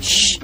Shh.